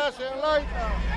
gas and light now.